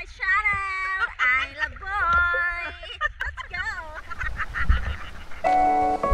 my shout out. I love boy. Let's go.